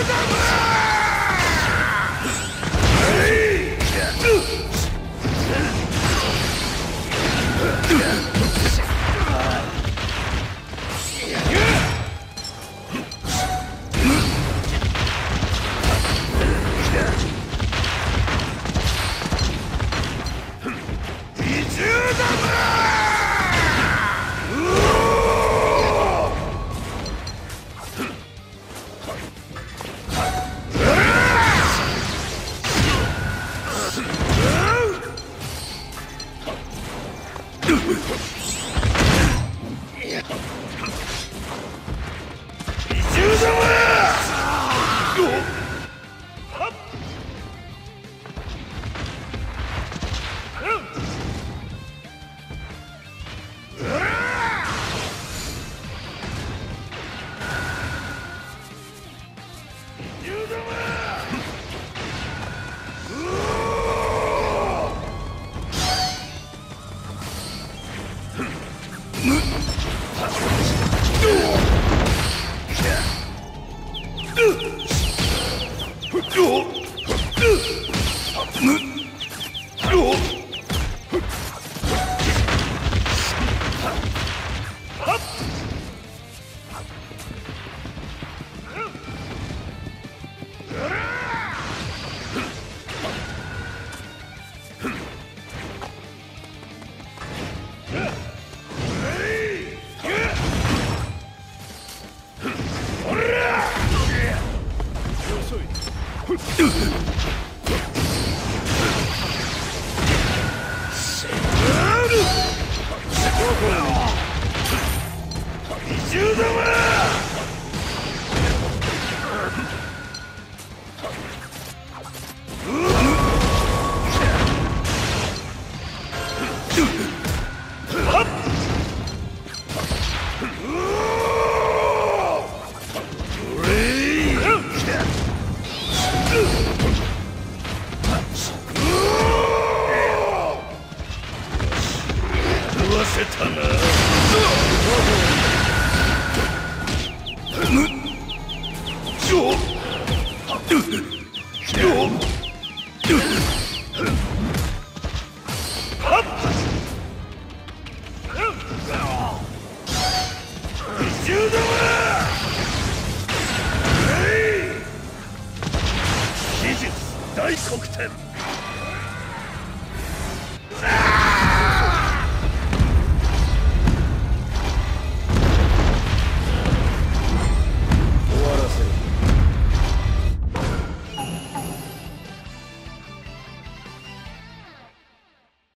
Remember! 重だわむっ二重玉わせたな。技術大黒天